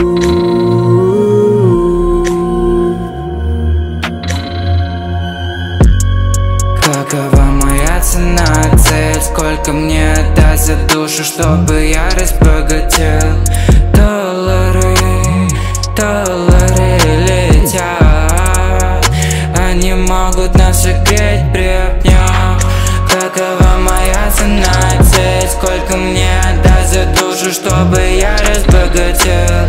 Какова моя цена, цель? Сколько мне отдать за душу, чтобы я разбогател? Доллары, доллары летят Они могут нас огреть при огнях Какова моя цена, цель? Сколько мне отдать за душу, чтобы я разбогател?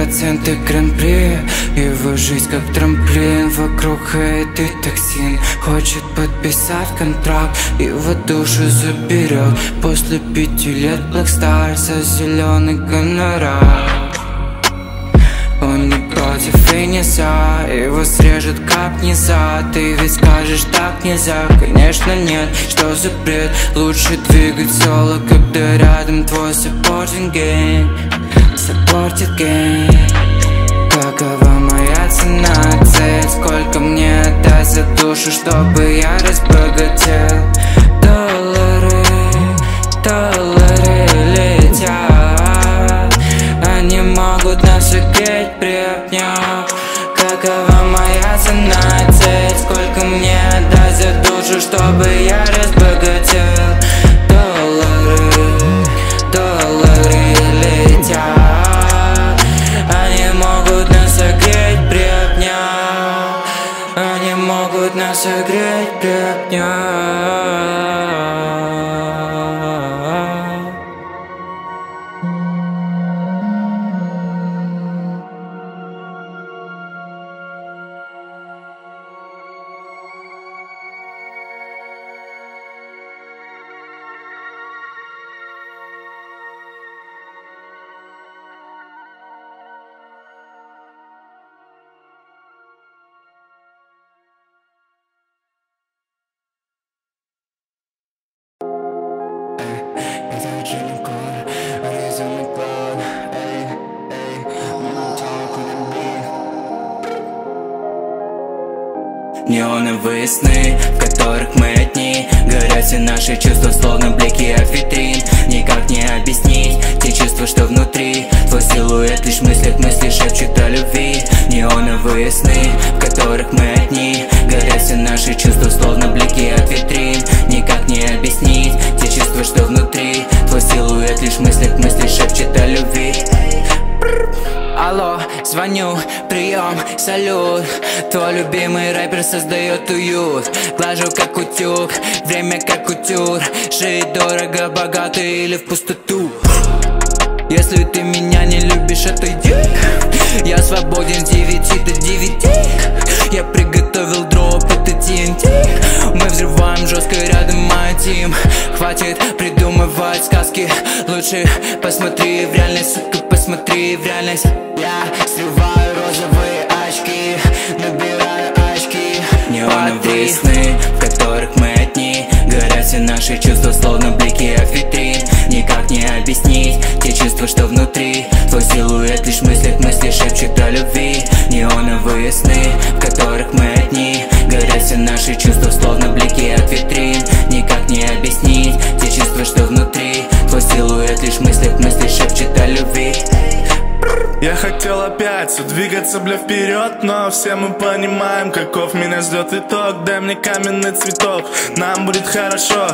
Проценты гран-при. Его жизнь как трамплин Вокруг хейт и токсин. Хочет подписать контракт Его душу заберет. После пяти лет Blackstar за зеленый гонорар. Он не против и нельзя Его срежет как нельзя Ты ведь скажешь так нельзя. Конечно нет, что за бред? Лучше двигать соло, когда рядом твой supporting gang Supported gang Какова моя цена, цель Сколько мне отдать за душу, чтобы я разбогател? Доллары, доллары летят. Они могут нас согреть при обнях Какова моя цена, цель Сколько мне отдать за душу, чтобы я разбогател Неоновые сны, в которых мы одни. Горят все наши чувства, словно блики от витрин. Никак не объяснить те чувства, что внутри. Твой силуэт лишь в мыслях, мысли шепчут о любви. Неоновые сны, в которых мы одни. Горят все наши чувства, звоню, прием, салют. Твой любимый рэпер создает уют. Глажу как утюг, время как утюг Жить дорого, богато или в пустоту? Если ты меня не любишь, отойди Я свободен с 9 до 9 Я приготовил дроп, это TNT Мы взрываем жестко рядом мой тим Хватит придумывать сказки. Лучше посмотри в реальность, сука, посмотри в реальность. Я срываю розовые очки Набираю очки. Неоновые сны, в которых мы одни. Горят все наши чувства, словно блики от витрин. Никак не объяснить те чувства, что внутри. Твой силуэт лишь в мыслях, мысли шепчет о любви. Неоновые сны, в которых мы одни. Горят все наши чувства, словно блики от витрин. Никак не объяснить те чувства, что внутри. Твой силуэт лишь в Я хотел опять все двигаться, бля, вперед Но все мы понимаем, каков меня ждет итог. Дай мне каменный цветок, нам будет хорошо.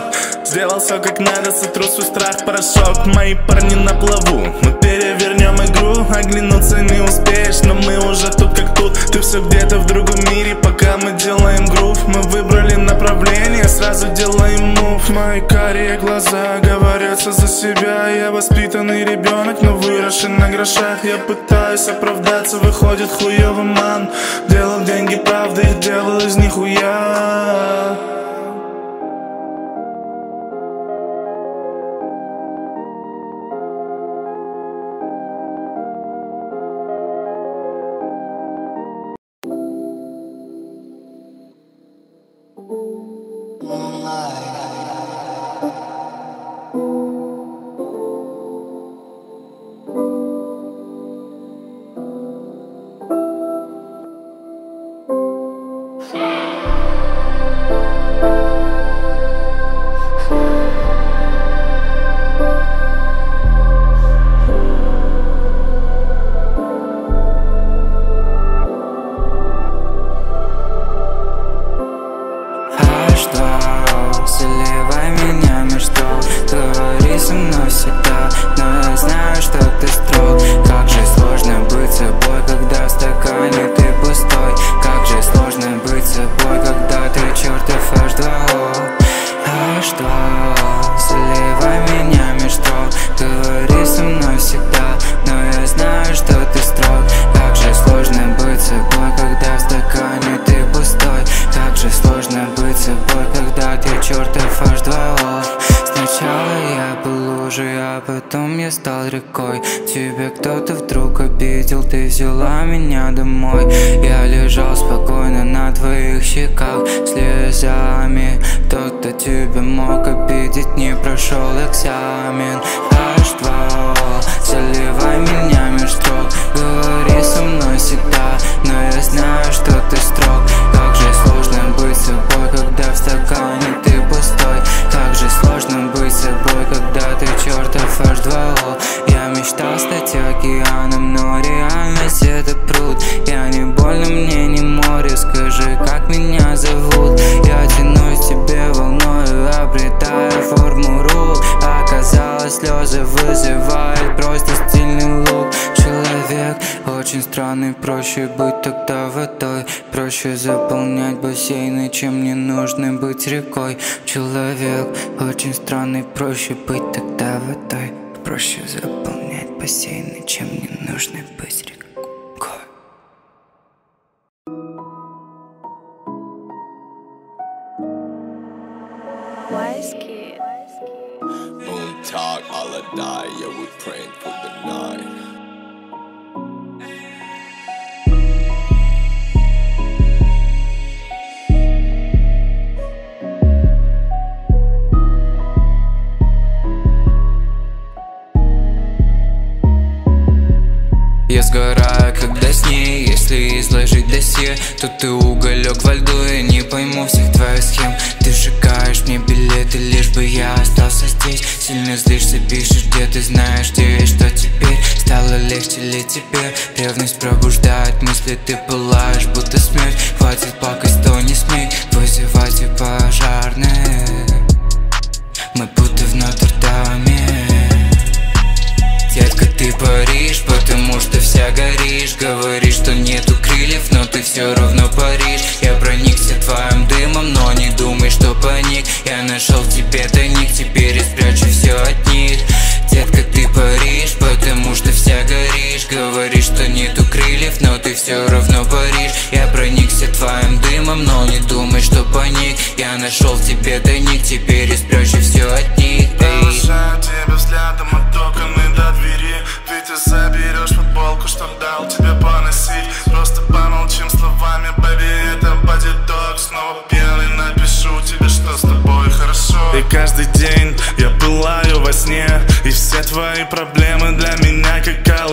Сделал все как надо, сотру свой страх порошок. Мои парни на плаву, мы перевернем игру Оглянуться не успеешь, но мы уже тут как тут. Ты все где-то в другом мире, пока мы делаем грув. Мы выбрали направление, сразу делаем мув. Мои карие глаза говорятся за себя. Я воспитанный ребенок, но выросший на грошах. Я пытаюсь оправдаться, выходит хуёвый ман. Делал деньги правда и делал из них хуя со мной всегда Но я знаю, что ты строг. Как же сложно быть собой, когда в стакане ты пустой? Как же сложно быть собой? Я стал рекой. Тебе кто-то вдруг обидел, ты взяла меня домой. Я лежал спокойно на твоих щеках слезами. Тот, кто тебя мог обидеть, не прошел экзамен. H2O, заливай меня меж строк чертов H2O Проще заполнять бассейны, чем не нужно быть рекой Человек очень странный, проще быть тогда водой Проще заполнять бассейны, чем не нужно быть рекой Wise kid. Moon talk, all I die, yeah, we praying for the night. Если изложить досье То ты уголек во льду Я не пойму всех твоих схем. Ты сжигаешь мне билеты Лишь бы я остался здесь. Сильно злишься, пишешь, где ты знаешь Где и что теперь. Стало легче ли тебе Ревность пробуждает мысли? Ты пылаешь, будто смерть. Хватит плакать, то не смей Вызывайте пожарные Мы будто в Нотр-Даме. Детка, ты паришь, потому что вся горишь. Говоришь, все равно паришь. Я проникся твоим дымом, но не думай, что паник. Я нашел в тебе тайник, теперь я спрячу все от них. Детка, ты паришь, потому что вся горишь. Говоришь, что нету крыльев, но ты все равно паришь. Я проникся твоим дымом, но не думай, что паник. Я нашел в тебе тайник, теперь я спрячу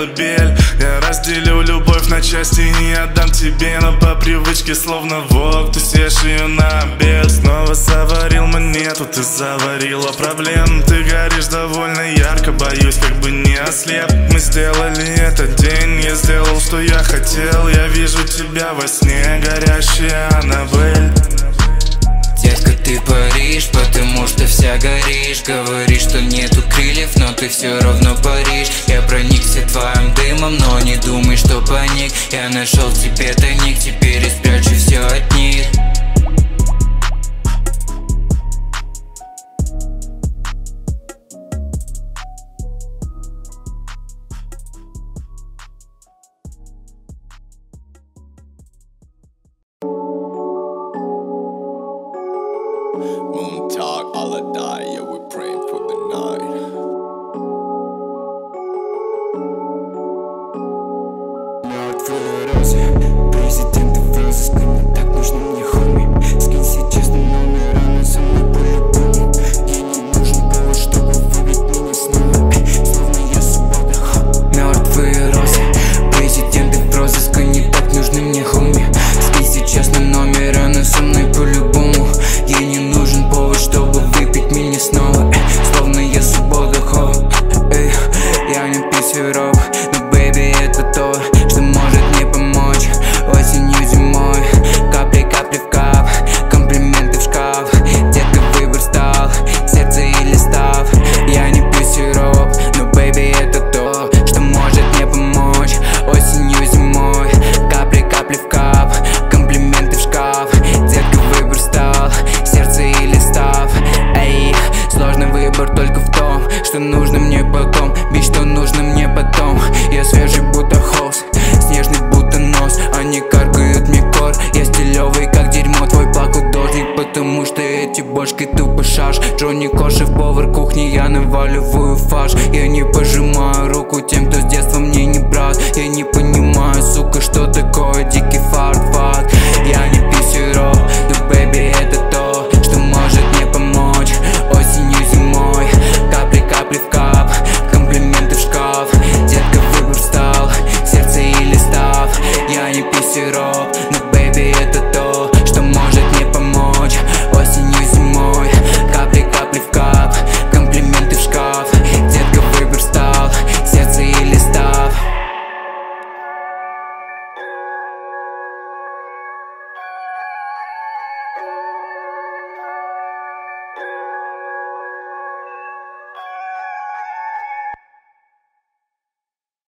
колыбель Я разделю любовь на части не отдам тебе Но по привычке словно волк ты съешь ее на обед. Снова заварил монету, ты заварила проблем. Ты горишь довольно ярко, боюсь, как бы не ослеп. Мы сделали этот день, я сделал, что я хотел. Я вижу тебя во сне, горящая Аннабель вся горишь Говоришь, что нету крыльев, но ты все равно паришь. Я проникся твоим дымом, но не думай, что паник. Я нашел в тебе тайник, теперь я спрячу все от них